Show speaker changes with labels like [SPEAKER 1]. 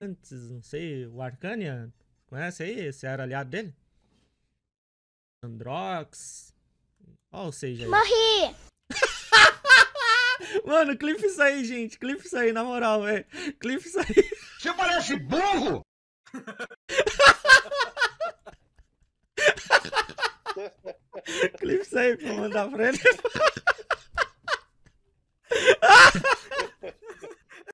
[SPEAKER 1] antes, não sei, o Arcania. Conhece aí? Você era aliado dele? Androx. Ou seja. Aí.
[SPEAKER 2] Morri!
[SPEAKER 1] Mano, clipe isso aí, gente. Clipe isso aí, na moral, velho. Clipe isso aí.
[SPEAKER 3] Você parece burro!
[SPEAKER 1] clipe isso aí pra mandar pra ele.